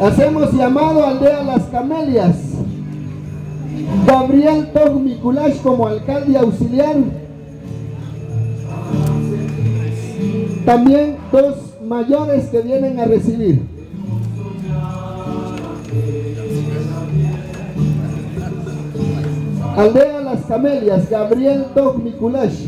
Hacemos llamado a aldea Las Camelias. Gabriel Tog Mikulash como alcalde auxiliar. También dos mayores que vienen a recibir. Aldea Las Camelias, Gabriel Tog Mikulash.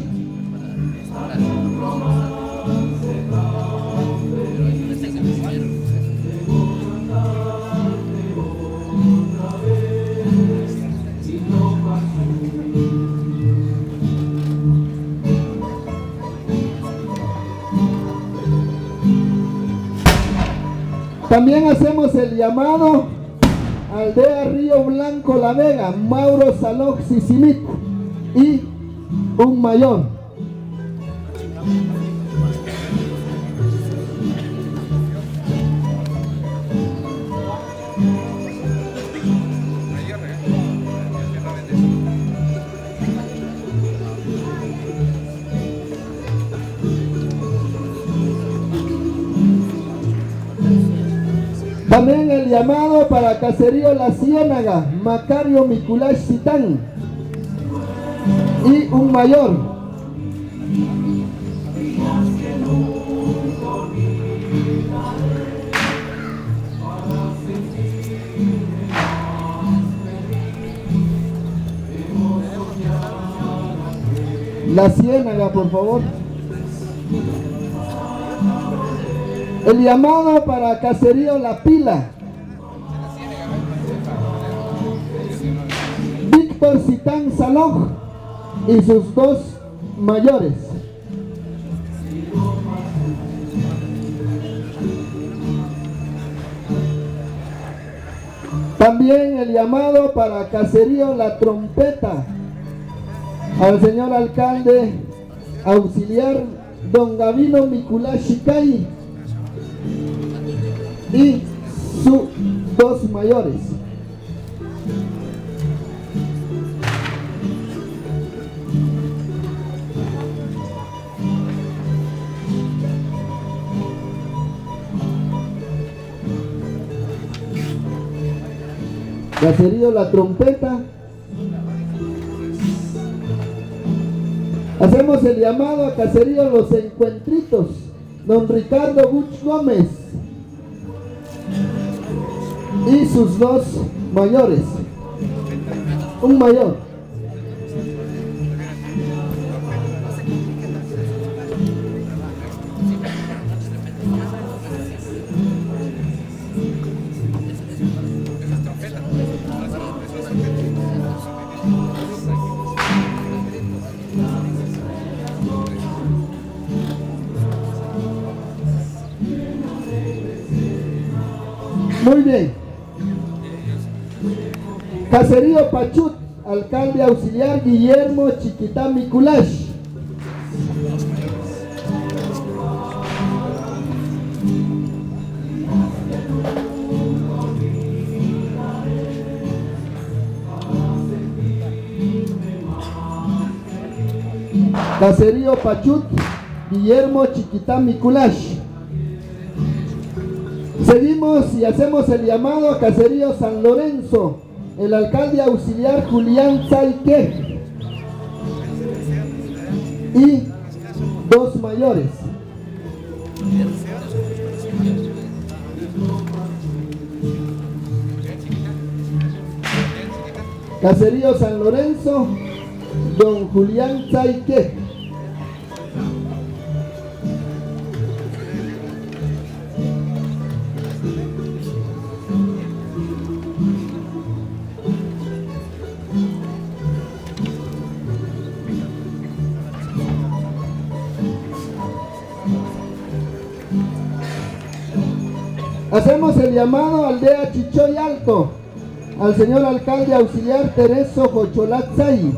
También hacemos el llamado Aldea Río Blanco La Vega, Mauro Saloj Sisimit y un mayor. El llamado para Caserío La Ciénaga, Macario Mikulash Citán y un mayor. La Ciénaga, por favor. El llamado para Caserío La Pila. Víctor Citán Salón y sus dos mayores. También el llamado para Caserío La Trompeta al señor alcalde auxiliar don Gavino Miculashicay y sus dos mayores. Caserío La Trompeta. Hacemos el llamado a Caserío Los Encuentritos. Don Ricardo Buch Gómez y sus dos mayores. Un mayor. Muy bien. Caserío Pachut, alcalde auxiliar Guillermo Chiquitá Miculash. Caserío Pachut, Guillermo Chiquitá Miculash. Seguimos y hacemos el llamado a Caserío San Lorenzo, el alcalde auxiliar Julián Zaique y dos mayores. Caserío San Lorenzo, don Julián Zaique. Hacemos el llamado aldea Chichoy Alto al señor alcalde auxiliar Tereso Jocholatzay